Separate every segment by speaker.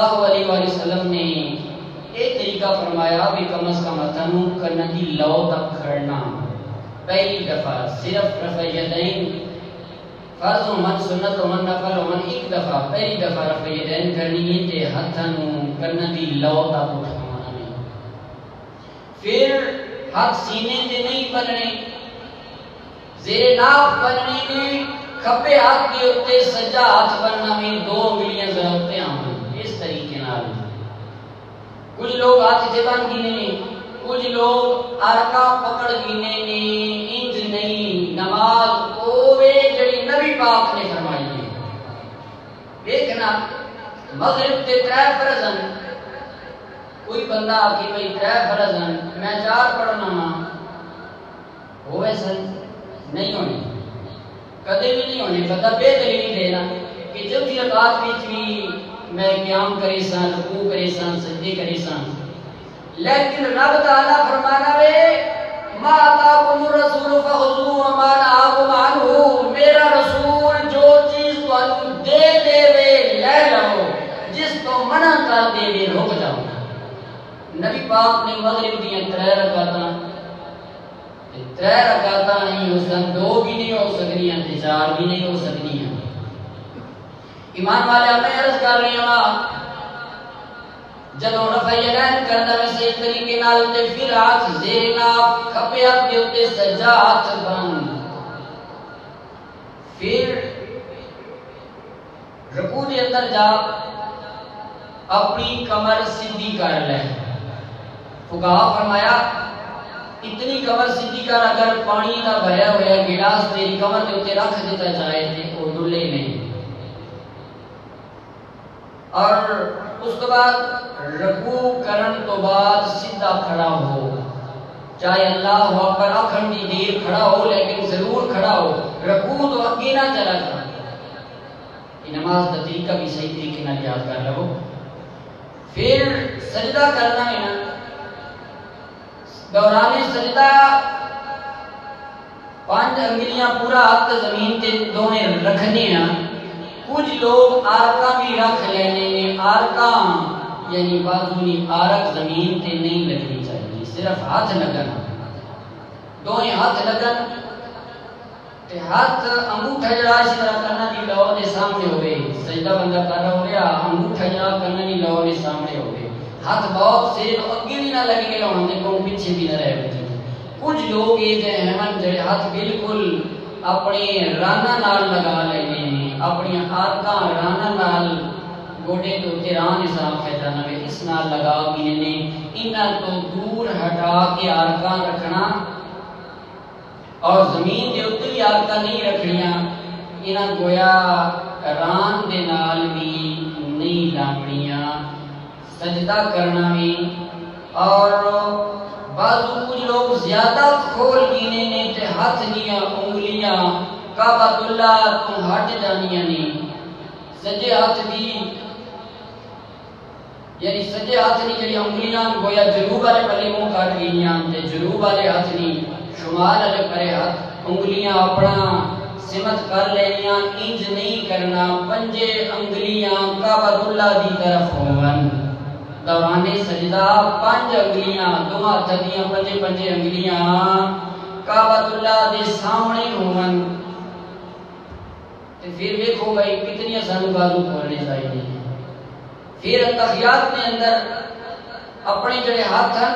Speaker 1: اللہ علیہ وسلم نے ایک طریقہ فرمایا بھی کم از کم اتنو کنندی لو تک کھڑنا۔ پہلی دفعہ صرف رفع یدین، فرض و من سنت و من نفل و من ایک دفعہ۔ پہلی دفعہ رفع یدین کرنی ہے تے ہتھنو کنندی لو تک اٹھانا نہیں۔ پھر ہاتھ سینے تے نہیں بننے زیر ناف بننے میں، کھپے ہاتھ کے اتے سجا ہاتھ بننا میں دو انگلیاں ضرورتیں آمیں اس طریقے کچھ لوگ ہاتھ سے گینے نے، کچھ لوگ ارکا پکڑ گینے نے، انج نہیں، نماز اوے جڑی نبی پاک نے فرمائی ہے۔ دیکھنا مغرب تے ترے فرضن کوئی بندہ آکی بھئی ترے فرضن میں چار پڑھنا ماں ہوئے سن، نہیں ہونے۔ کدے بھی نہیں ہونے بندہ بے دلیل دینا کہ جب بھی رکعت بیچ بھی میں قیام کرے سان رکوع کرے سان سجدے کرے سان لیکن رب تعالی فرمانا وے ما آتاکم الرسول فخذوه وما نهاكم عنه. میرا رسول جو چیز تانوں دے دے وے لے لو، جس تو منع کر دے وے رک جاؤ۔ نبی پاک نے مغرب دیاں ترے رکعتاں۔ ترے رکعتاں ہی اس دو بھی نہیں ہو سکنیاں تے چار بھی نہیں ہو سکنیاں ایمان والے ہمیں عرض کر رہے ہیں جدو رفع یدین کرنا میں صحیح طریقے نال تے پھر ہاتھ زیر ناف کھپے ہاتھ کے اوتے سجا ہاتھ بند پھر رکوع دے اندر جا اپنی کمر سیدھی کر لے۔ فقہا فرمایا، اتنی کمر سیدھی کر، اگر پانی دا بھریا ہوا گلاس تیری کمر دے اوتے رکھ دیتا جائے تے او ڈلے نہیں۔ اور اس کے بعد رکوع کرن تو بعد سیدھا کھڑا ہو۔ چاہے اللہ اکبر اکھنڈی دیر کھڑا ہو، لیکن ضرور کھڑا ہو۔ رکوع تو اگے نہ چلا جا یہ نماز کا طریقہ بھی صحیح طریقے نہ یاد کر لو۔ پھر سجدہ کرنا ہے نا۔ دوران سجدہ پانچ انگلیاں پورا ہاتھ زمین تے دونے رکھنے ہیں۔ کچھ لوگ آرکا بھی رکھ لینے میں آرکا یعنی بازونی آرک زمین تے نہیں لگنی چاہیے، صرف ہاتھ لگن۔ دوئیں ہاتھ لگن تے ہاتھ انگوٹھا جڑا اسی طرح کرنا دی لو دے سامنے ہوئے۔ سجدہ بندہ کر رہا ہو انگوٹھا جڑا کرنا دی لو دے سامنے ہوئے۔ ہاتھ بہت سے تو اگے بھی نہ لگے گئے ہونے کو پیچھے بھی نہ رہ بچے کچھ لوگ یہ جو ہیں جڑے ہاتھ بالکل اپنے رانا نال لگا لینے اپنی آرکاں رانا نال گوڑے تو تیران اسلام فیدہ نوے اس نال لگا گینے نے انہا تو دور ہٹا کے آرکاں رکھنا۔ اور زمین دے اتنے بھی آرکاں نہیں رکھنیاں۔ انہا گویا ران دے نال بھی نہیں لامنیاں سجدہ کرنا بھی۔ اور بعض کچھ لوگ زیادہ کھول گینے نے تے ہاتھ نیا انگلیاں کعبۃ اللہ تو ہٹ جانیاں نہیں سجے ہاتھ دی یعنی سجے ہاتھ نہیں جڑی انگلیاں گویا جنوب والے پلے منہ کاٹ گئیاں تے جنوب والے ہاتھ نہیں شمال والے پرے ہاتھ انگلیاں اپنا سمت کر لینیاں، انج نہیں کرنا، پنجے انگلیاں کعبۃ اللہ دی طرف ہون۔ دوران سجدہ پانچ انگلیاں دو ہاتھ دیاں پنجے پنجے انگلیاں کعبۃ اللہ دے سامنے ہون۔ پھر دیکھو بھائی کتنی سانو بازو کھولنے چاہیے۔ پھر تحیات میں اندر اپنے جڑے ہاتھ ہیں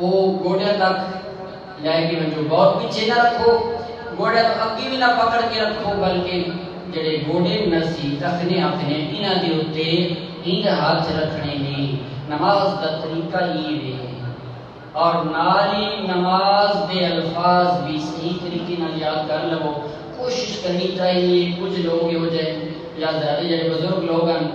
Speaker 1: وہ گوڑے تک لائے کے جو بہت پیچھے نہ رکھو گوڑے تو اگی بھی نہ پکڑ کے رکھو، بلکہ جڑے گوڑے نسی رکھنے اپنے انہاں دے اوتے ہند ہاتھ رکھنے نے نماز کا طریقہ یہ ہے اور نالی نماز دے الفاظ بھی صحیح طریقے نال یاد کر لو کوشش کرنی چاہیے، کچھ لوگ ہو جائے یا زیادہ جڑے بزرگ لوگ ہیں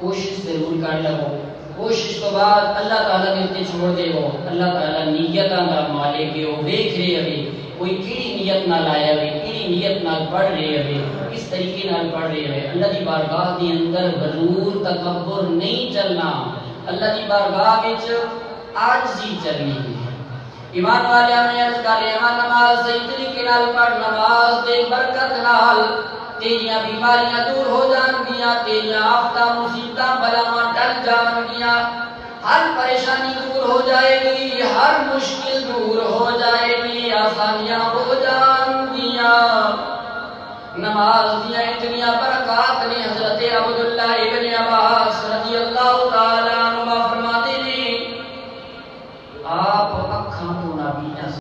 Speaker 1: کوشش ضرور کر لو۔ کوشش تو بعد اللہ تعالیٰ کے اتنے چھوڑ دے وہ۔ اللہ تعالیٰ نیتاں دا مالک ہے وہ دیکھ رہے ہوئے کوئی کیڑی نیت نہ لایا ہوئے کیڑی نیت نہ پڑھ رہے ہوئے کس طریقے نال پڑھ رہے ہوئے اللہ دی بارگاہ دی اندر غرور تکبر نہیں چلنا۔ اللہ دی بارگاہ وچ عاجزی چلنی ہے۔ ایمان والے ہمیں عرض کر رہے ہیں نماز صحیح طریقے نال پڑھ نماز دے برکت نال تیریاں بیماریاں دور ہو جان گیا تیریاں آفتہ مصیبتہ بلاواں ٹل جان گیا ہر پریشانی دور ہو جائے گی، ہر مشکل دور ہو جائے گی، آسانیاں ہو جان گیا نماز دیا اتنی برکات نے حضرت عبداللہ ابن عباس رضی اللہ تعالی